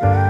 Bye.